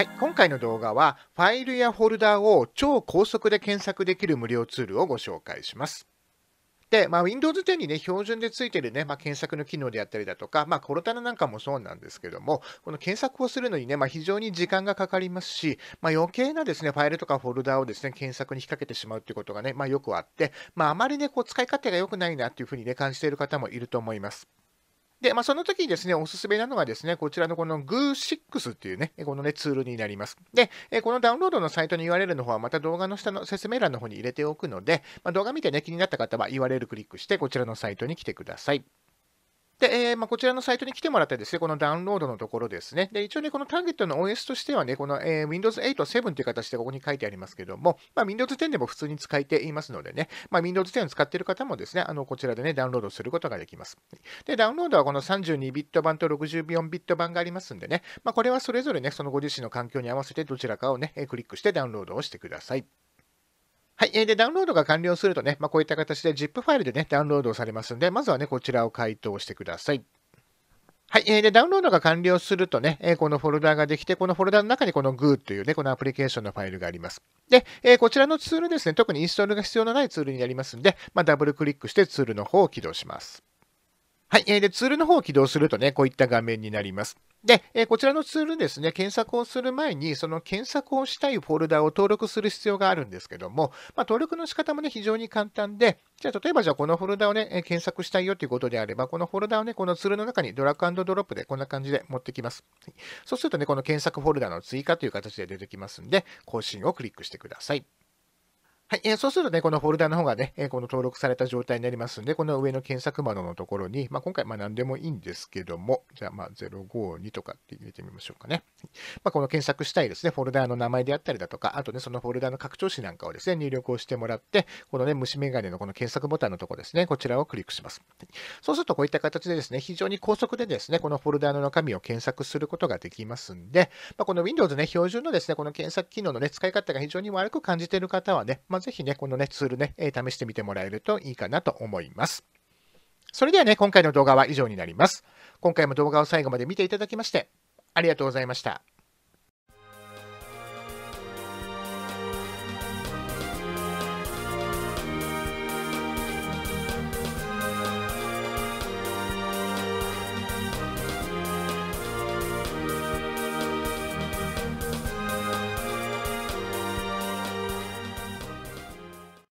はい、今回の動画はファイルやフォルダを超高速で検索できる無料ツールをご紹介します。で、まあ、Windows 10にね、標準でついてるね、まあ、検索の機能であったりだとか、まあ、コロタナなんかもそうなんですけども、この検索をするのにね、まあ、非常に時間がかかりますし、まあ、余計なですね、ファイルとかフォルダをですね、検索に引っ掛けてしまうっていうことがね、まあ、よくあって、まあ、あまりね、こう、使い勝手が良くないなっていうふうにね、感じている方もいると思います。で、まあ、その時にですね、おすすめなのがですね、こちらのこの Goo6 っていうね、このね、ツールになります。で、このダウンロードのサイトに URL の方はまた動画の下の説明欄の方に入れておくので、まあ、動画見てね、気になった方は URL クリックしてこちらのサイトに来てください。で、えー、まあ、こちらのサイトに来てもらってですね、このダウンロードのところですね。で、一応ね、このターゲットの OS としてはね、この、えー、Windows 8、7という形でここに書いてありますけども、まあ、Windows 10でも普通に使えていますのでね、まあ、Windows 10を使っている方もですね、あの、こちらでね、ダウンロードすることができます。で、ダウンロードはこの32ビット版と64ビット版がありますんでね、まあ、これはそれぞれね、そのご自身の環境に合わせてどちらかをね、クリックしてダウンロードをしてください。はい。で、ダウンロードが完了するとね、まあ、こういった形で ZIP ファイルでね、ダウンロードされますんで、まずはね、こちらを回答してください。はい。で、ダウンロードが完了するとね、このフォルダができて、このフォルダの中にこの Goo というね、このアプリケーションのファイルがあります。で、こちらのツールですね、特にインストールが必要のないツールになりますんで、まあ、ダブルクリックしてツールの方を起動します。はい。で、ツールの方を起動するとね、こういった画面になります。で、えこちらのツールですね、検索をする前に、その検索をしたいフォルダを登録する必要があるんですけども、まあ、登録の仕方もね、非常に簡単で、じゃあ、例えばじゃあこのフォルダをね、検索したいよということであれば、このフォルダをね、このツールの中にドラッグドロップでこんな感じで持ってきます。そうするとね、この検索フォルダの追加という形で出てきますんで、更新をクリックしてください。はい、えー、そうするとね、このフォルダの方がね、えー、この登録された状態になりますんで、この上の検索窓のところに、まあ、今回まあ何でもいいんですけども、じゃあまあ052とかって入れてみましょうかね。まあ、この検索したいですね、フォルダの名前であったりだとか、あとね、そのフォルダの拡張子なんかをですね、入力をしてもらって、このね、虫眼鏡のこの検索ボタンのところですね、こちらをクリックします。そうするとこういった形でですね、非常に高速でですね、このフォルダの中身を検索することができますんで、まあ、この Windows ね、標準のですね、この検索機能のね、使い方が非常に悪く感じている方はね、まあ、ぜひね、このね、ツールね、試してみてもらえるといいかなと思います。それではね、今回の動画は以上になります。今回も動画を最後まで見ていただきまして、ありがとうございました。